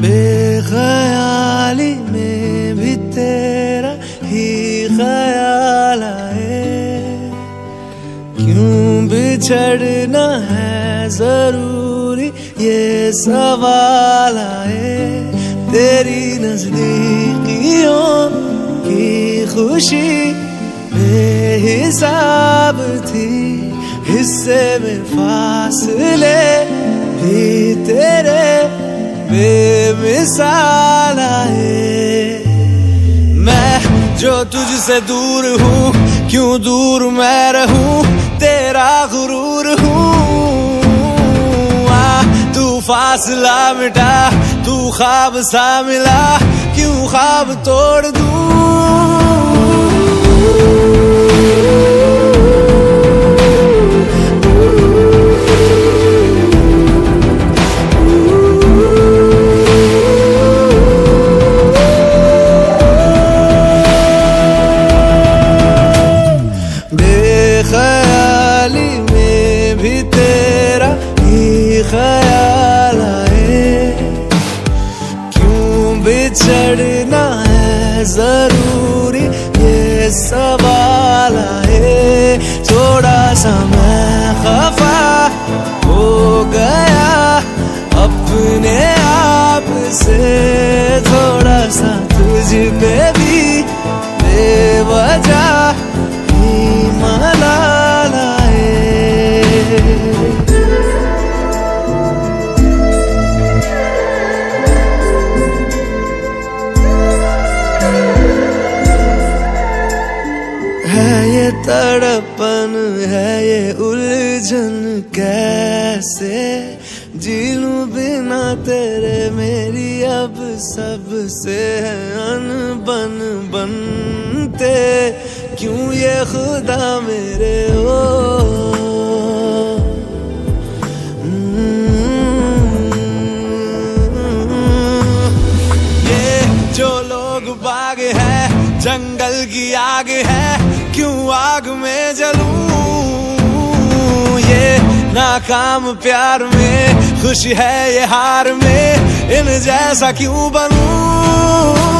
बेख्याली में भी तेरा ही ख्याल आए। क्यों बिछड़ना है ज़रूरी ये सवाल आए? तेरी नजदीकियों की खुशी बेहिसाब थी, हिस्से में फासले भी तेरे बे बेमिसाल आए। मैं जो तुझसे दूर हूँ, क्यों दूर मैं रहूँ? तेरा गुरूर हूँ। तू फासला मिटा, तू ख्वाब सा मिला। क्यों ख्वाब तोड़ दूँ? ख्याल आए। क्यों बिछड़ना है ज़रूरी? ये सवाल आए। थोड़ा सा मैं खफा हो गया अपने आप से। थोड़ा सा तुझ पे तड़पन है ये उलझन कैसे? जी लूँ बिना तेरे मेरी अब सबसे है अनबन बनते। क्यों ये खुदा मेरे ओ ये जो लोग बाग है, जंगल की आग है क्यों आग में जलूं? ये नाकाम प्यार में, खुश है ये हार में, इन जैसा क्यों बनूं?